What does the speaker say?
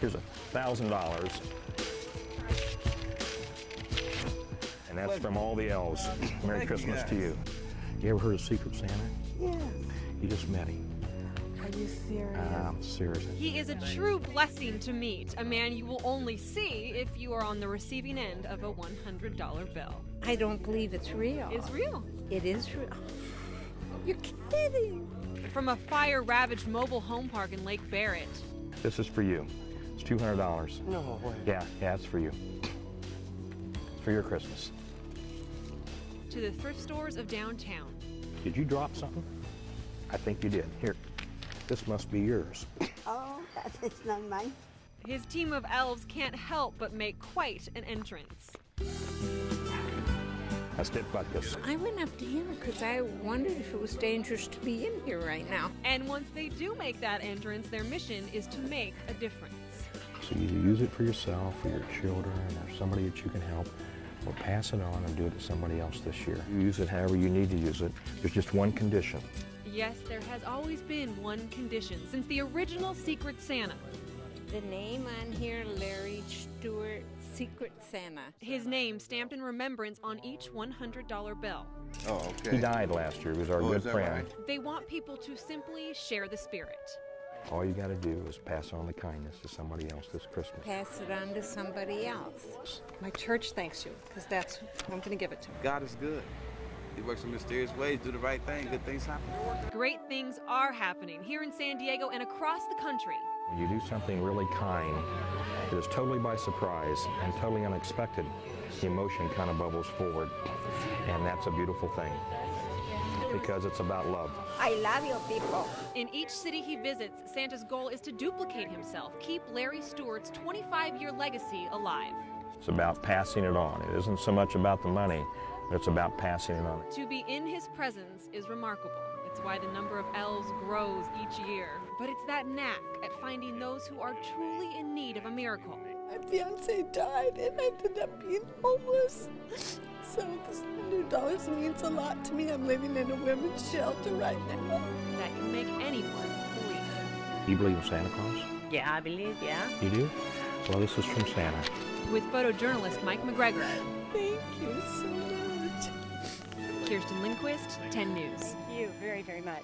Here's a thousand dollars. And that's from all the elves. Merry Christmas to you. You ever heard of Secret Santa? Yes. You just met him. Are you serious? Um, seriously. He is a true blessing to meet, a man you will only see if you are on the receiving end of a $100 bill. I don't believe it's real. It's real. It is real. You're kidding. From a fire ravaged mobile home park in Lake Barrett. This is for you. It's two hundred dollars. No way. Yeah, yeah, it's for you. It's for your Christmas. to the thrift stores of downtown. Did you drop something? I think you did. Here, this must be yours. Oh, that's not mine. His team of elves can't help but make quite an entrance. Let's get Butkus. I went up to him because I wondered if it was dangerous to be in here right now. And once they do make that entrance, their mission is to make a difference. So you either use it for yourself, for your children, or somebody that you can help, or pass it on and do it to somebody else this year. You use it however you need to use it. There's just one condition. Yes, there has always been one condition since the original Secret Santa. The name on here, Larry Stewart, Secret Santa. His name stamped in remembrance on each $100 bill. Oh, okay. He died last year. He was our Oh, good friend. right? They want people to simply share the spirit. All you got to do is pass on the kindness to somebody else this Christmas. Pass it on to somebody else. My church thanks you, because that's who I'm going to give it to. God is good. He works in mysterious ways. Do the right thing. Good things happen. Great things are happening here in San Diego and across the country. When you do something really kind, it is totally by surprise and totally unexpected. The emotion kind of bubbles forward, and that's a beautiful thing because it's about love. I love you people. In each city he visits, Santa's goal is to duplicate himself, keep Larry Stewart's 25 year legacy alive. It's about passing it on. It isn't so much about the money, but it's about passing it on. To be in his presence is remarkable. It's why the number of elves grows each year. But it's that knack at finding those who are truly in need of a miracle. My fiance died and I ended up being homeless. So this hundred dollars means a lot to me. I'm living in a women's shelter right now. That can make anyone believe. You believe in Santa Claus? Yeah, I believe, yeah. You do? Well, this is from Santa. With photojournalist Mike McGregor, Thank you so much. Kerstin Lindquist, 10 News. Thank you very, very much.